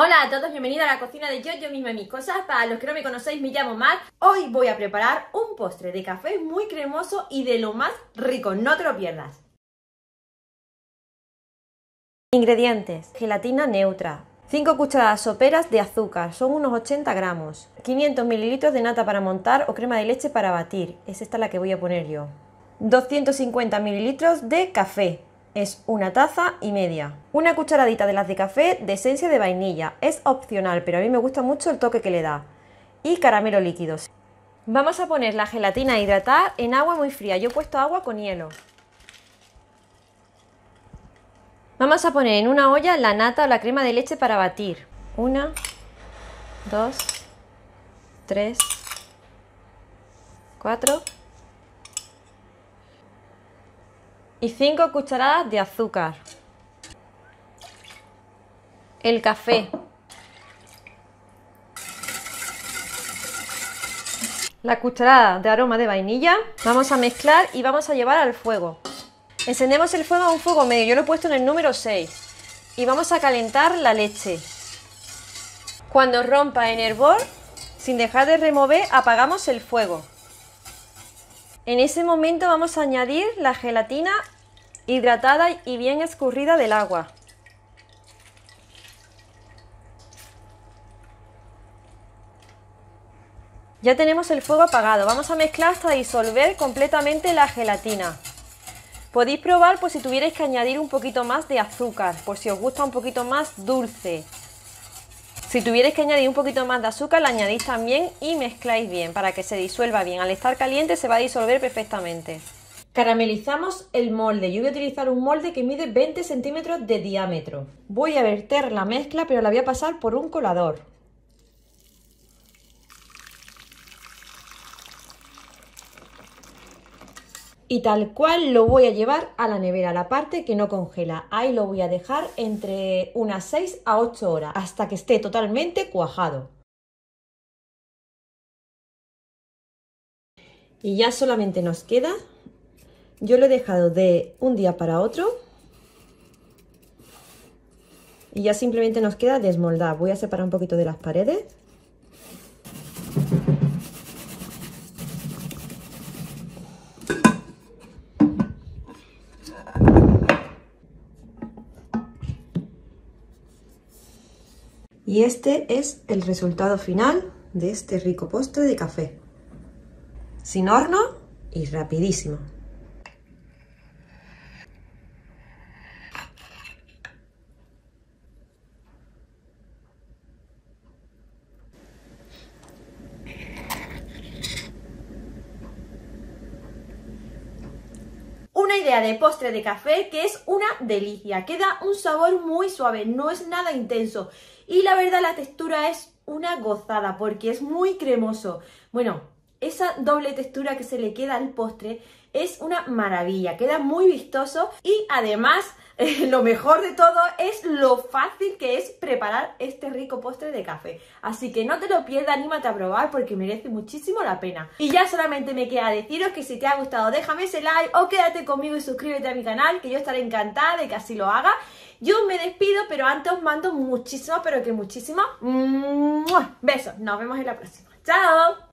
Hola a todos, bienvenidos a la cocina de yo, yo misma y mis cosas. Para los que no me conocéis, me llamo Mar. Hoy voy a preparar un postre de café muy cremoso y de lo más rico, no te lo pierdas. Ingredientes: gelatina neutra, 5 cucharadas soperas de azúcar, son unos 80 gramos, 500 mililitros de nata para montar o crema de leche para batir, es esta la que voy a poner yo, 250 mililitros de café, es una taza y media. Una cucharadita de las de café de esencia de vainilla. Es opcional, pero a mí me gusta mucho el toque que le da. Y caramelo líquidos. Vamos a poner la gelatina a hidratar en agua muy fría. Yo he puesto agua con hielo. Vamos a poner en una olla la nata o la crema de leche para batir. Una, dos, tres, cuatro y 5 cucharadas de azúcar. El café. La cucharada de aroma de vainilla. Vamos a mezclar y vamos a llevar al fuego. Encendemos el fuego a un fuego medio. Yo lo he puesto en el número 6. Y vamos a calentar la leche. Cuando rompa en hervor, sin dejar de remover, apagamos el fuego. En ese momento vamos a añadir la gelatina hidratada y bien escurrida del agua. Ya tenemos el fuego apagado, vamos a mezclar hasta disolver completamente la gelatina. Podéis probar por si tuvierais que añadir un poquito más de azúcar, por si os gusta un poquito más dulce. Si tuvierais que añadir un poquito más de azúcar, la añadís también y mezcláis bien para que se disuelva bien. Al estar caliente se va a disolver perfectamente. Caramelizamos el molde. Yo voy a utilizar un molde que mide 20 centímetros de diámetro. Voy a verter la mezcla, pero la voy a pasar por un colador. Y tal cual lo voy a llevar a la nevera, la parte que no congela. Ahí lo voy a dejar entre unas 6 a 8 horas hasta que esté totalmente cuajado. Y ya solamente nos queda, yo lo he dejado de un día para otro y ya simplemente nos queda desmoldar. Voy a separar un poquito de las paredes. Y este es el resultado final de este rico postre de café. Sin horno y rapidísimo. Una idea de postre de café que es una delicia. Queda un sabor muy suave, no es nada intenso. Y la verdad la textura es una gozada porque es muy cremoso. Bueno, esa doble textura que se le queda al postre es una maravilla, queda muy vistoso y además lo mejor de todo es lo fácil que es preparar este rico postre de café. Así que no te lo pierdas, anímate a probar porque merece muchísimo la pena. Y ya solamente me queda deciros que si te ha gustado déjame ese like o quédate conmigo y suscríbete a mi canal que yo estaré encantada de que así lo haga. Yo me despido, pero antes os mando muchísimo, pero que muchísimo besos. Nos vemos en la próxima. ¡Chao!